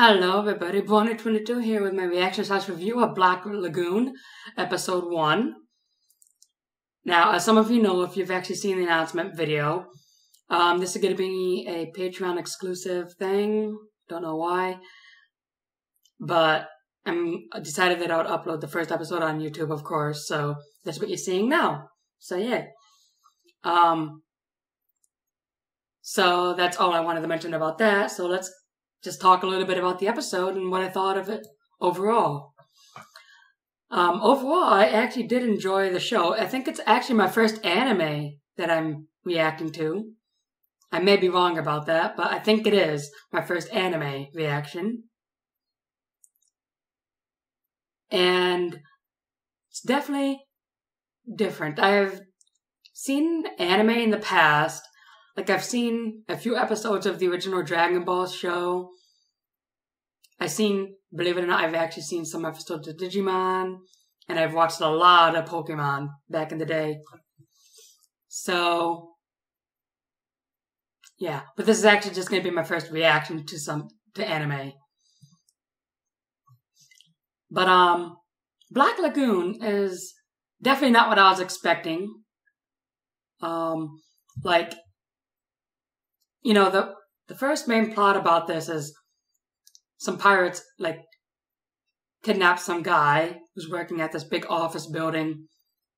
Hello, everybody. Brony22 here with my reaction slash review of Black Lagoon, episode 1. Now, as some of you know, if you've actually seen the announcement video, um, this is going to be a Patreon exclusive thing. Don't know why. But I decided that I would upload the first episode on YouTube, of course, so that's what you're seeing now. So, yeah. Um, so that's all I wanted to mention about that. So let's just talk a little bit about the episode and what I thought of it overall. Um, overall, I actually did enjoy the show. I think it's actually my first anime that I'm reacting to. I may be wrong about that, but I think it is my first anime reaction. And it's definitely different. I've seen anime in the past, like I've seen a few episodes of the original Dragon Ball show. I've seen, believe it or not, I've actually seen some episodes of Digimon, and I've watched a lot of Pokemon back in the day. So, yeah, but this is actually just going to be my first reaction to some to anime. But um, Black Lagoon is definitely not what I was expecting. Um, like you know, the the first main plot about this is some pirates like kidnap some guy who's working at this big office building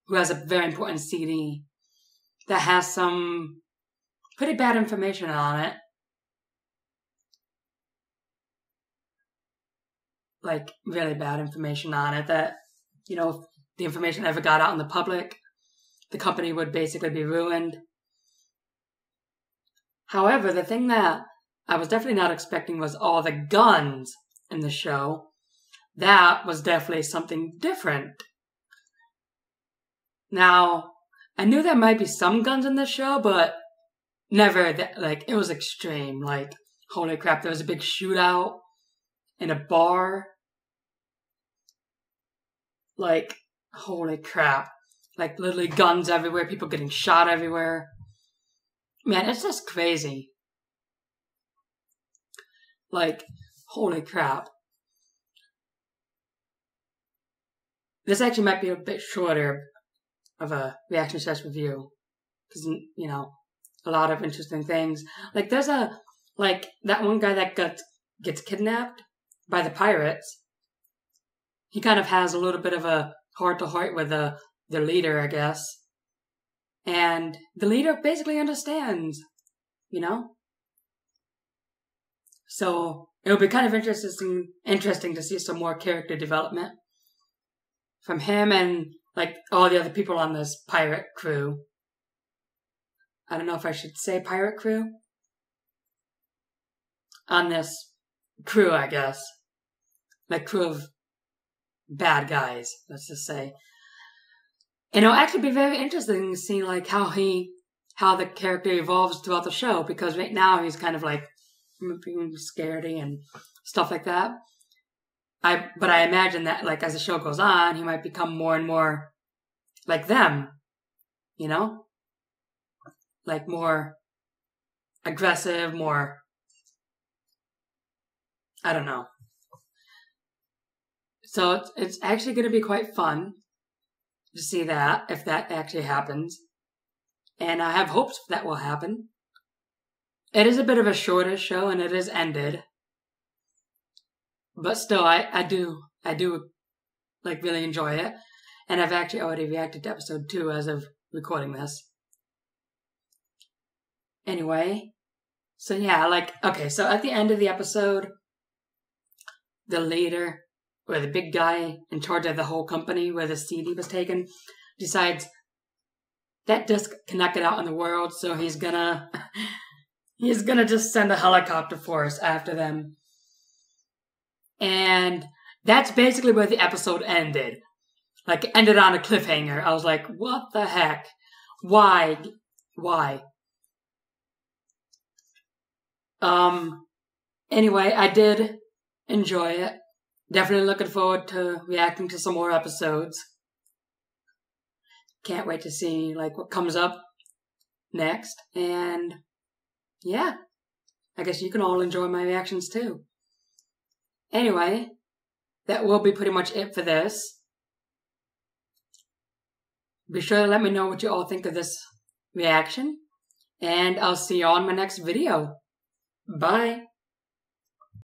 who has a very important CD that has some pretty bad information on it. Like really bad information on it that, you know, if the information ever got out in the public, the company would basically be ruined. However, the thing that I was definitely not expecting was all the guns in the show. That was definitely something different. Now, I knew there might be some guns in the show, but never that, like, it was extreme. Like, holy crap, there was a big shootout in a bar. Like, holy crap. Like, literally guns everywhere, people getting shot everywhere. Man, it's just crazy. Like, holy crap. This actually might be a bit shorter of a reaction slash review. Because, you know, a lot of interesting things. Like, there's a, like, that one guy that got, gets kidnapped by the pirates. He kind of has a little bit of a heart to heart with the, the leader, I guess. And the leader basically understands, you know? So it'll be kind of interesting interesting to see some more character development from him and like all the other people on this pirate crew. I don't know if I should say pirate crew. On this crew, I guess. Like crew of bad guys, let's just say. And it'll actually be very interesting to see like how he, how the character evolves throughout the show because right now he's kind of like being scaredy and stuff like that. I, but I imagine that like as the show goes on, he might become more and more like them, you know, like more aggressive, more, I don't know. So it's, it's actually going to be quite fun to see that, if that actually happens. And I have hopes that will happen. It is a bit of a shorter show and it is ended. But still, I, I do, I do, like, really enjoy it. And I've actually already reacted to episode two as of recording this. Anyway, so yeah, like, okay, so at the end of the episode, the leader where the big guy in charge of the whole company where the CD was taken decides that disc cannot get out in the world, so he's gonna he's gonna just send a helicopter force after them. And that's basically where the episode ended. Like ended on a cliffhanger. I was like, what the heck? Why? Why? Um anyway, I did enjoy it. Definitely looking forward to reacting to some more episodes. Can't wait to see like what comes up next. And yeah, I guess you can all enjoy my reactions too. Anyway, that will be pretty much it for this. Be sure to let me know what you all think of this reaction. And I'll see you on my next video. Bye.